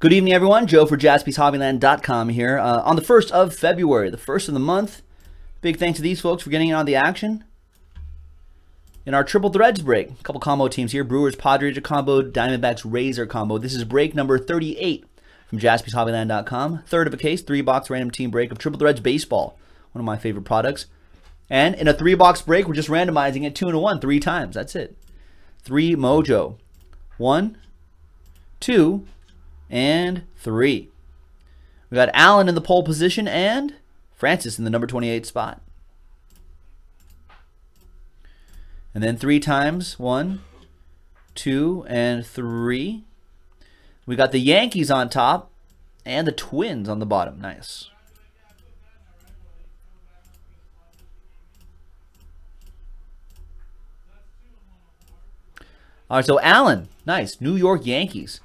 Good evening, everyone. Joe for jaspyshobbyland.com here. Uh, on the 1st of February, the first of the month, big thanks to these folks for getting in on the action. In our triple threads break, a couple combo teams here. Brewers, Padres are combo, Diamondbacks, Razor combo. This is break number 38 from jaspyshobbyland.com. Third of a case, three box random team break of triple threads baseball, one of my favorite products. And in a three box break, we're just randomizing it two and a one three times. That's it. Three mojo. One, two, and three. We got Allen in the pole position and Francis in the number 28 spot. And then three times, one, two, and three. We got the Yankees on top and the Twins on the bottom. Nice. All right, so Allen, nice. New York Yankees.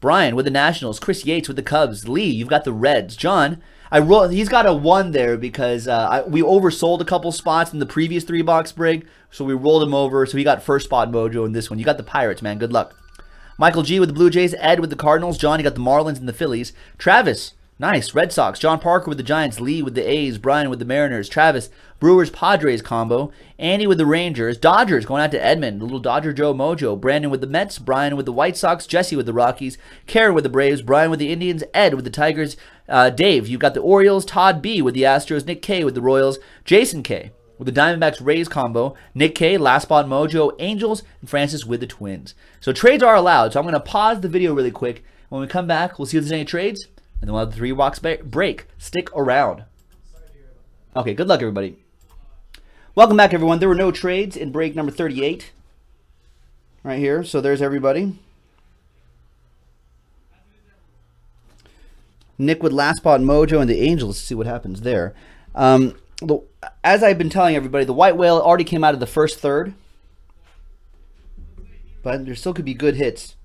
Brian with the Nationals. Chris Yates with the Cubs. Lee, you've got the Reds. John, I roll. He's got a one there because uh, I, we oversold a couple spots in the previous three box break, so we rolled him over. So he got first spot mojo in this one. You got the Pirates, man. Good luck. Michael G with the Blue Jays. Ed with the Cardinals. John, you got the Marlins and the Phillies. Travis, Nice. Red Sox. John Parker with the Giants. Lee with the A's. Brian with the Mariners. Travis. Brewers Padres combo. Andy with the Rangers. Dodgers going out to Edmond. Little Dodger Joe Mojo. Brandon with the Mets. Brian with the White Sox. Jesse with the Rockies. Karen with the Braves. Brian with the Indians. Ed with the Tigers. Uh, Dave, you've got the Orioles. Todd B with the Astros. Nick K with the Royals. Jason K with the Diamondbacks Rays combo, Nick K, Last Spot Mojo, Angels, and Francis with the Twins. So trades are allowed. So I'm going to pause the video really quick. When we come back, we'll see if there's any trades. And then we'll have the three box break. Stick around. Okay, good luck, everybody. Welcome back, everyone. There were no trades in break number 38. Right here. So there's everybody. Nick with Last Spot Mojo and the Angels. Let's see what happens there. Um, as I've been telling everybody, the White Whale already came out of the first third. But there still could be good hits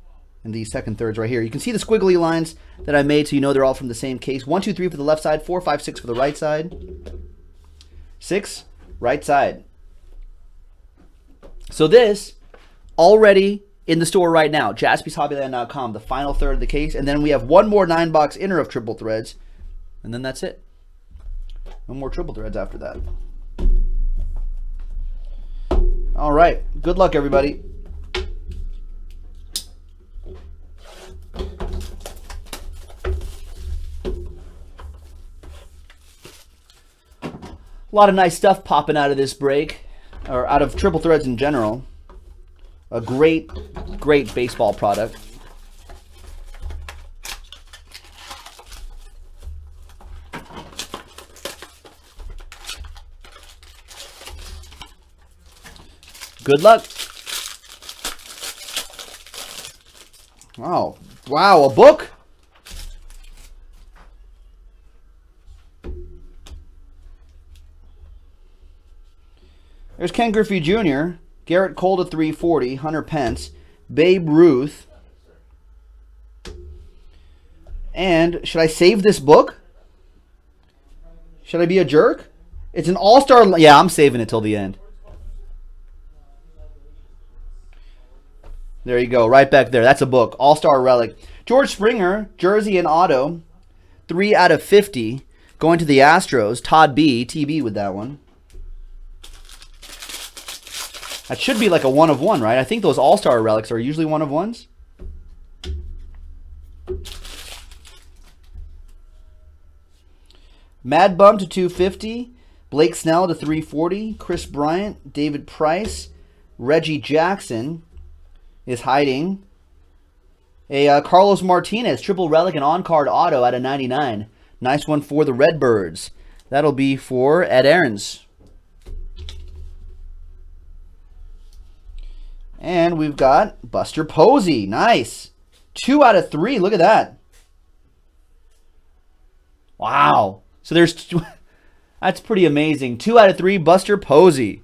and these second thirds right here. You can see the squiggly lines that I made so you know they're all from the same case. One, two, three for the left side, four, five, six for the right side. Six, right side. So this, already in the store right now, jaspyshobbyland.com, the final third of the case. And then we have one more nine box inner of triple threads. And then that's it. No more triple threads after that. All right. Good luck, everybody. A lot of nice stuff popping out of this break, or out of triple threads in general. A great, great baseball product. Good luck. Wow. Wow, a book? There's Ken Griffey Jr., Gerrit Cole to 340, Hunter Pence, Babe Ruth. And should I save this book? Should I be a jerk? It's an all-star. Yeah, I'm saving it till the end. There you go, right back there. That's a book. All-star relic. George Springer, jersey and auto. 3 out of 50. Going to the Astros. Todd B, TB with that one. That should be like a one of one, right? I think those all-star relics are usually one of ones. Mad Bum to 250. Blake Snell to 340. Kris Bryant. David Price. Reggie Jackson is hiding. A uh, Carlos Martinez, triple relic and on-card auto out of 99. Nice one for the Redbirds. That'll be for Ed Aarons. And we've got Buster Posey. Nice. Two out of three. Look at that. Wow. So there's... Two, that's pretty amazing. Two out of three, Buster Posey.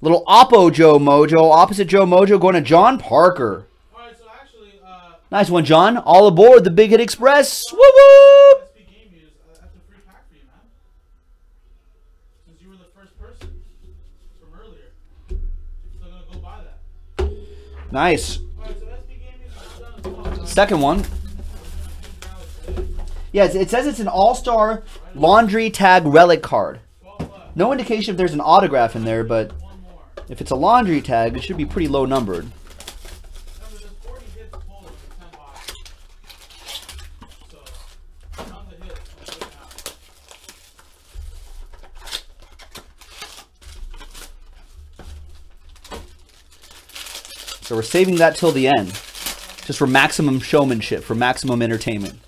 Little Oppo Joe Mojo. Opposite Joe Mojo going to John Parker. so actually, uh, nice one, John. All aboard the Big Hit Express. Woo! Nice. Second one. It it says it's an all-star laundry tag relic card. No indication if there's an autograph in there, but if it's a laundry tag, it should be pretty low numbered. Remember, there's 40 hits total in 10 boxes. So, tons of hits. Let's get it out. So we're saving that till the end. Just for maximum showmanship, for maximum entertainment,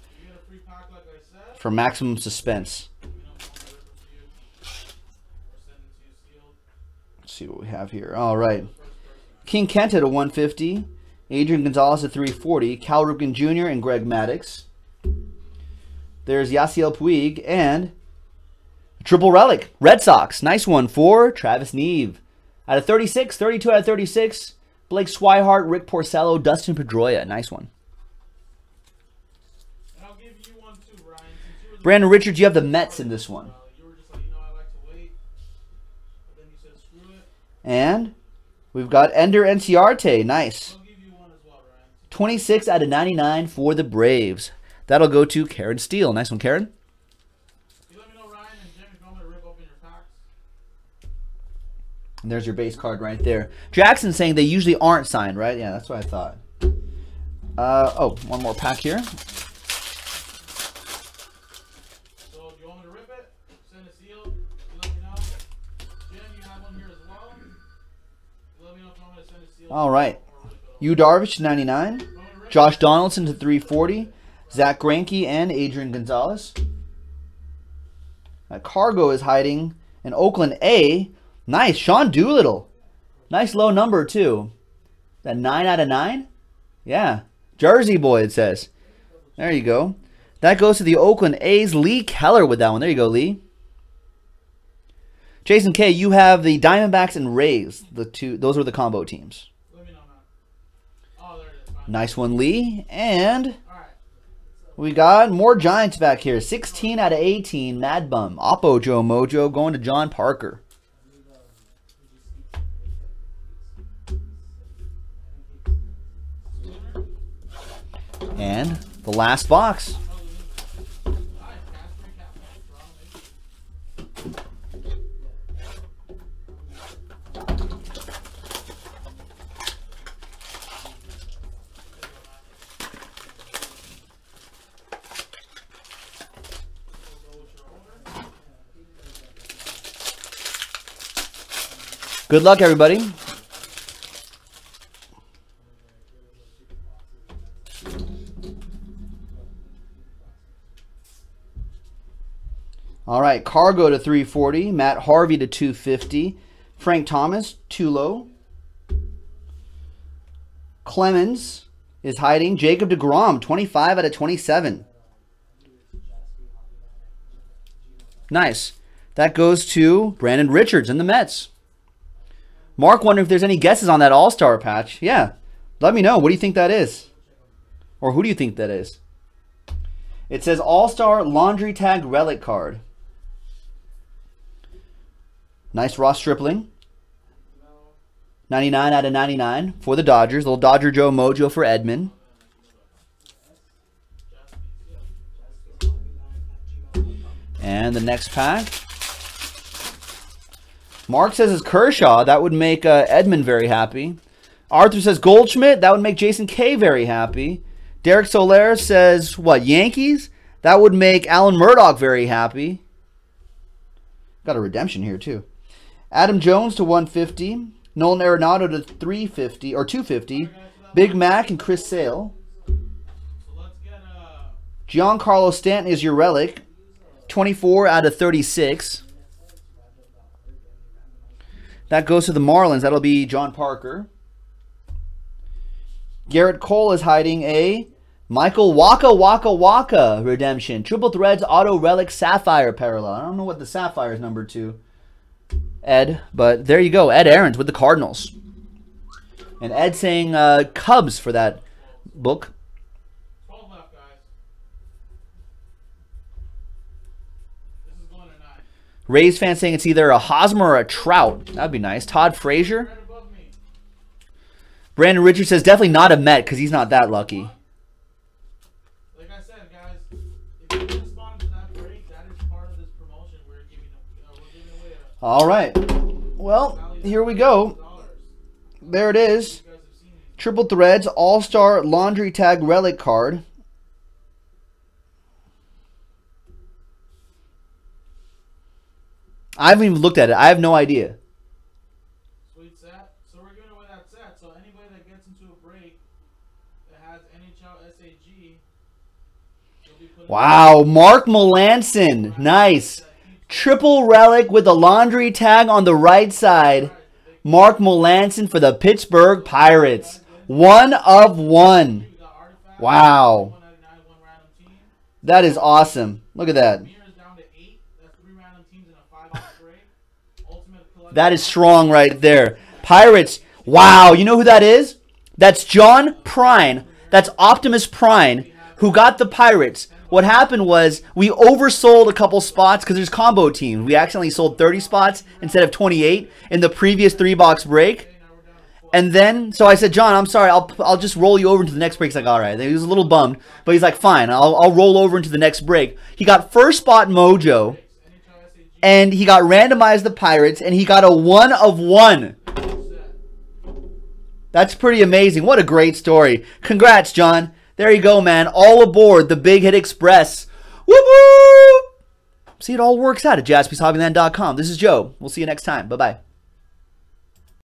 for maximum suspense. Let's see what we have here. All right. King Kent at a 150. Adrian Gonzalez at 340. Cal Ripken Jr. and Greg Maddux. There's Yasiel Puig and triple relic. Red Sox. Nice one for Travis Neve. Out of 36, 32 out of 36. Blake Swihart, Rick Porcello, Dustin Pedroia. Nice one. And I'll give you one too, Ryan. Since you were the Brandon Richards, you have the Mets in this one. Uh, you were just like, you know, I like to wait. But then you said, screw it. And we've got Ender Inciarte. Nice. I'll give you one as well, Ryan. 26 out of 99 for the Braves. That'll go to Karen Steele. Nice one, Karen. And there's your base card right there. Jackson saying they usually aren't signed, right? Yeah, that's what I thought. Uh, oh, one more pack here. So, you want me to rip it? Send it sealed? You let me know. Jim, you have one here as well. You let me know if you want me to send it sealed. All right. or rip it open. Yu Darvish, 99. You want me to rip Josh Donaldson to 340. Zack Greinke and Adrian Gonzalez. Uh, Cargo is hiding an Oakland A. Nice. Sean Doolittle. Nice low number, too. That 9 out of 9? Yeah. Jersey boy, it says. There you go. That goes to the Oakland A's. Lee Keller with that one. There you go, Lee. Jason K, you have the Diamondbacks and Rays. The two those were the combo teams. Nice one, Lee. And we got more Giants back here. 16 out of 18. Mad Bum. Oppo Joe Mojo going to John Parker. And the last box. Good luck, everybody. All right, Cargo to 340, Matt Harvey to 250, Frank Thomas, too low. Clemens is hiding, Jacob DeGrom, 25 out of 27. Nice. That goes to Brandon Richards and the Mets. Mark wondering if there's any guesses on that All Star patch. Yeah, let me know. What do you think that is? Or who do you think that is? It says All Star Laundry Tag Relic Card. Nice Ross Stripling. 99 out of 99 for the Dodgers. Little Dodger Joe Mojo for Edmund. And the next pack. Mark says it's Kershaw. That would make uh, Edmund very happy. Arthur says Goldschmidt. That would make Jason K very happy. Derek Soler says what Yankees. That would make Alan Murdoch very happy. Got a redemption here too. Adam Jones to 150. Nolan Arenado to 350 or 250. Big Mac and Chris Sale. Giancarlo Stanton is your relic. 24 out of 36. That goes to the Marlins. That'll be John Parker. Gerrit Cole is hiding a Michael Waka Waka Waka redemption. Triple Threads Auto Relic Sapphire Parallel. I don't know what the Sapphire is number to, Ed, but there you go. Ed Aarons with the Cardinals. And Ed saying uh, Cubs for that book. left, guys. This is going to 9. Rays fan saying it's either a Hosmer or a Trout. That'd be nice. Todd Frazier. Right above me. Brandon Richards says definitely not a Met because he's not that lucky. All right. Well, here we go. There it is. You guys have seen these. Triple Threads All Star Laundry Tag Relic card. I haven't even looked at it. I have no idea. Sweet set. So we're giving away that set. So anybody that gets into a break that has NHL SAG, you'll be putting Wow, Mark Melancon. Nice. Triple relic with a laundry tag on the right side. Mark Melancon for the Pittsburgh Pirates. One of one. Wow. 199, one random team. That is awesome. Look at that. That is strong right there. Pirates. Wow, you know who that is? That's John Prine. That's Optimus Prine who got the Pirates. What happened was we oversold a couple spots because there's combo teams. We accidentally sold 30 spots instead of 28 in the previous three box break. And then, so I said, John, I'm sorry, I'll I'll just roll you over into the next break. He's like, all right. He was a little bummed, but he's like, fine, I'll I'll roll over into the next break. He got first spot Mojo, and he got randomized the Pirates, and he got a one of one. That's pretty amazing. What a great story. Congrats, John. There you go, man. All aboard the Big Hit Express. Whoop whoop! See, it all works out at jaspyshobbyland.com. This is Joe. We'll see you next time. Bye bye.